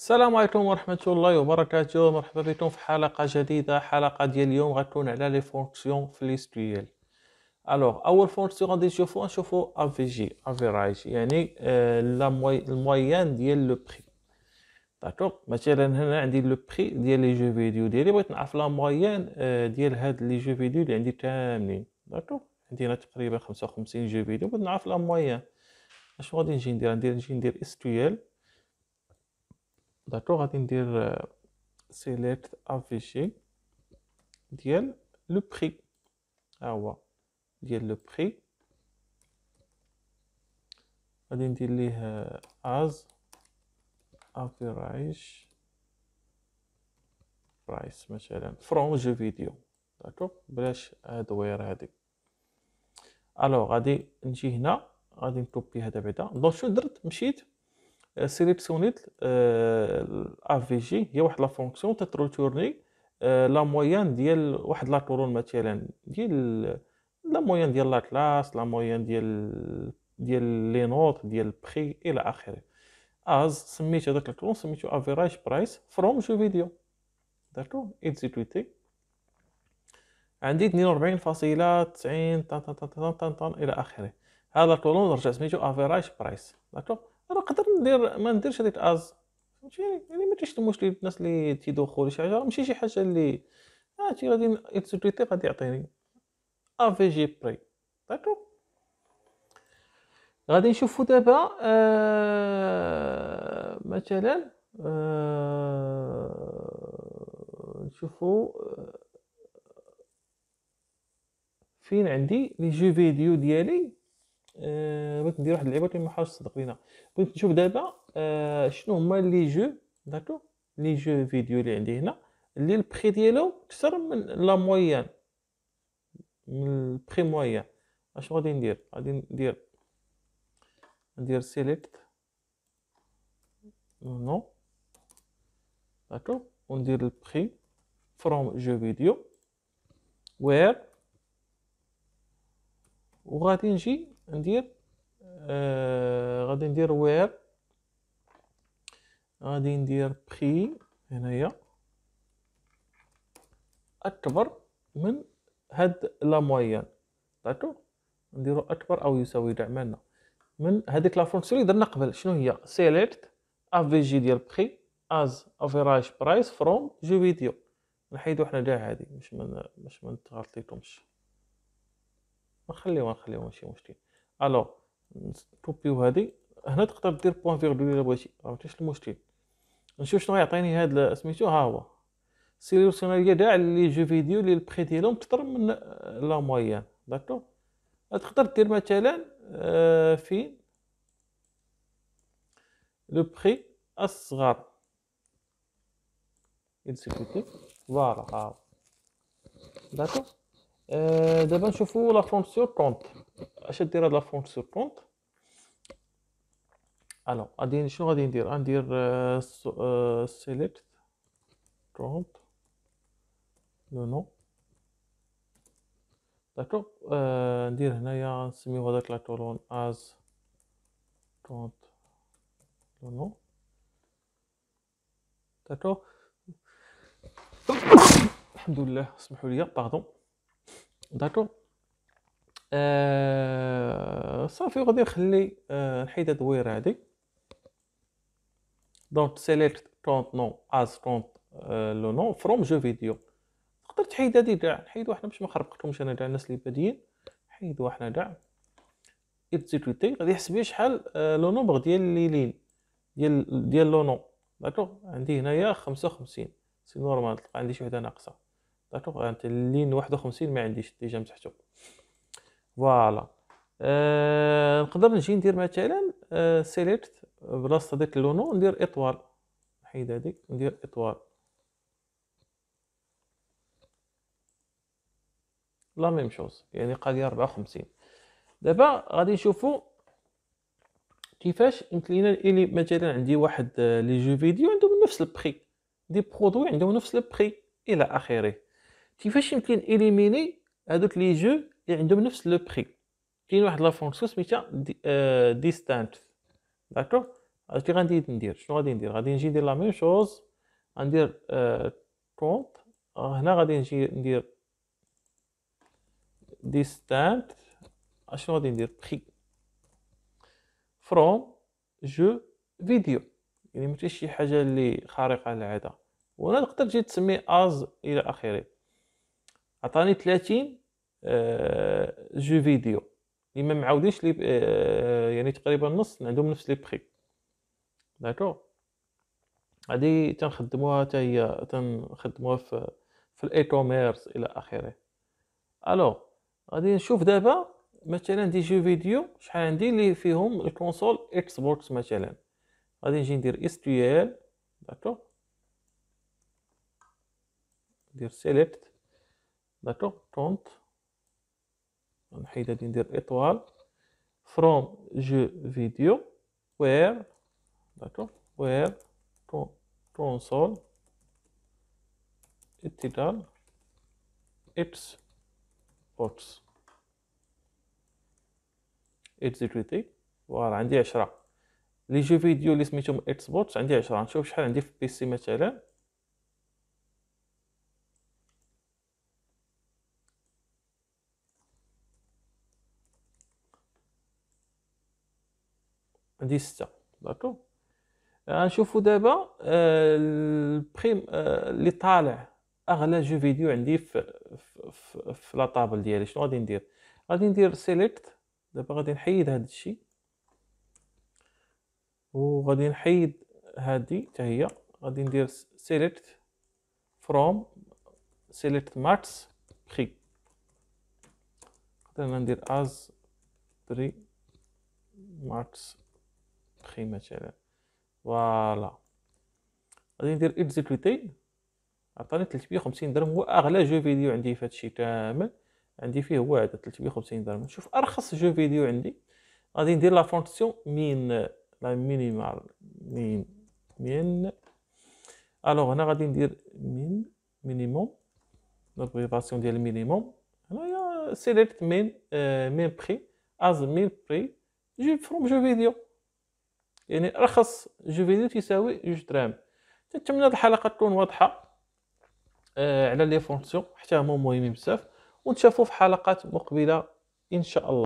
السلام عليكم ورحمة الله وبركاته. مرحبا بكم في حلقة جديدة. حلقة ديال اليوم غتكون على les fonctions في ال SQL alors أول fonction غادي نشوفو نشوفو AVG average يعني آه، ديال le prix d'accord مثلا هنا عندي le prix ديال les jeux vidéo ديالي. بغيت نعرف la moyenne آه، ديال هاد les jeux vidéo اللي عندي كاملين d'accord عندي هنا تقريبا خمسة وخمسين jeux vidéo بغيت نعرف la moyenne أش غادي نجي ندير؟ ندير نجي ندير SQL d'accord غادي ندير select AVG ديال le prix ها هو ديال le prix غادي ندير ليه as average price مثلا from jeux vidéo d'accord بلاش هاد where هادي alors غادي نجي هنا غادي نكوبي هذا بعدا donc شنو درت مشيت سيليكسيونيت AVG هي واحد la fonction تتروتورني la moyenne ديال واحد la colonne مثلا ديال la moyenne ديال la classe la moyenne ديال ديال les notes ديال prix إلى آخره. as سميت هذاك ال colonne سميتو average price from jeux vidéo d'accord exécuter عندي 42.90 طن طن طن طن طن إلى آخره. هذا ال colonne رجع سميتو average price d'accord نقدر ندير ما نديرش هذيك as. فهمتيني يعني ما كاينش المشكل الناس اللي تيدوخوا ولا شي حاجة. ماشي شي حاجة اللي هادشي غادي exécuter غادي يعطيني. AVG prix d'accord غادي نشوفو دابا آه مثلا آه نشوفو آه فين عندي les jeux vidéo ديالي. آه، بغيت ندير واحد اللعيبه ولكن ما حاولش تصدق بغيت نشوف دابا آه، شنو هما les jeux d'accord les jeux vidéo اللي عندي هنا اللي ال prix ديالو أكثر من la moyenne من ال prix moyen أش غادي ندير؟ غادي ندير ندير select nom d'accord وندير ال prix from jeux vidéo. where وغادي نجي ندير آه غادي ندير where غادي ندير prix هنايا. أكبر من هاد la moyenne d'accord نديرو أكبر أو يساوي كاع مالنا من هذيك la fonction اللي درنا قبل شنو هي؟ select AVG ديال prix as average price from jeux vidéo نحيدو حنا كاع هادي باش ما باش ما نتغلط لكمش نخليوها نخليوها ماشي مشكل alors كوبيو هادي هنا تقدر دير point virgule إلا بغيتي. مكاينش المشكل. نشوف شنو يعطيني هاد سميتو ها هو. سيليكسيوناليا كاع les jeux vidéo لي ال prix ديالهم كثر من la moyenne d'accord تقدر دير مثلا آه، فين؟ le prix الصغار exécuter voilà ها d'accord آه، دابا نشوفو la fonction count اش دير هاد la fonction count. alors غادي شنو غادي ندير؟ غندير select count le nom d'accord ندير هنايا نسميو هذاك la colonne as count le nom d'accord الحمد لله اسمحوا لي pardon d'accord آه صافي غادي نخلي آه نحيد هاد ال where هادي. donc select count nom as count le nom from jeux vidéo تقدر تحيد هادي كاع نحيدو حنا باش ما نخربقكمش أنا كاع الناس اللي باديين. حيدو حنا كاع exécuter غادي يحسب لي شحال آه le nombre ديال لي لين ديال ديال le nom d'accord عندي هنايا خمسة وخمسين. c'est normal تلقى عندي شي وحده ناقصة. d'accord انت ال ligne واحد وخمسين ما عنديش déjà مسحتو. voilà. آه نقدر نجي ندير مثلا آه select بلاصة هذاك le nom ندير étoile نحيد هذيك ندير étoile la même chose يعني قال 54 دابا غادي نشوفو كيفاش يمكن إلي مثلا عندي واحد آه، les jeux vidéo عندهم نفس ال prix des produits عندهم نفس ال prix إلى آخره. كيفاش يمكن éliminer هذوك les jeux اللي عندهم نفس le prix كاين واحد la fonction سميتها distinct d'accord اش غادي ندير. شنو غادي ندير؟ غادي نجي ندير la même chose غندير آه count آه هنا غادي نجي ندير distinct اشنو غادي ندير؟ prix from jeux vidéo يعني ماشي شي حاجة اللي خارقة للعاده وهنا تقدر تجي تسمي as إلى آخره. عطاني 30 آه jeux vidéo. اللي ما معاودينش لي آه يعني تقريبا نص عندهم نفس les prix d'accord هادي تنخدموها حتى هي تنخدموها في في ال e-commerce إلى آخره. alors غادي نشوف دابا مثلا des jeux vidéo شحال عندي اللي فيهم ال console Xbox مثلا. غادي نجي ندير SQL d'accord ندير select d'accord count نحيد هادي ندير étoile from jeux vidéo where d'accord where console égal Xbox exécuter voilà عندي عشرة. les jeux vidéo اللي سميتهم Xbox عندي عشرة. نشوف شحال عندي في PC مثلا. عندي ستة d'accord غنشوفو دابا ال prix اللي طالع أغلى jeu vidéo عندي في في, la table ديالي شنو غادي ندير؟ غادي ندير select دابا غادي نحيد هاد الشيء وغادي نحيد هادي حتى هي. غادي ندير select from select max prix نقدر ندير as prix max prix مثلا voilà. غادي ندير exécuter عطاني 350 درهم. هو أغلى jeu vidéo عندي في هادشي كامل. عندي فيه هو هذا 350 درهم. نشوف أرخص jeu vidéo عندي. غادي ندير la fonction min la minimale min min alors هنا غادي ندير min minimum l'abréviation ديال ال minimum هنايا select min min prix as min prix جي from jeux vidéo يعني ارخص jeu vidéo تساوي جوج دراهم نتمنى هاد الحلقة تكون واضحة آه على لي فونكسيون حتى هما مهمين بزاف ونتشافوا في حلقات مقبلة إن شاء الله.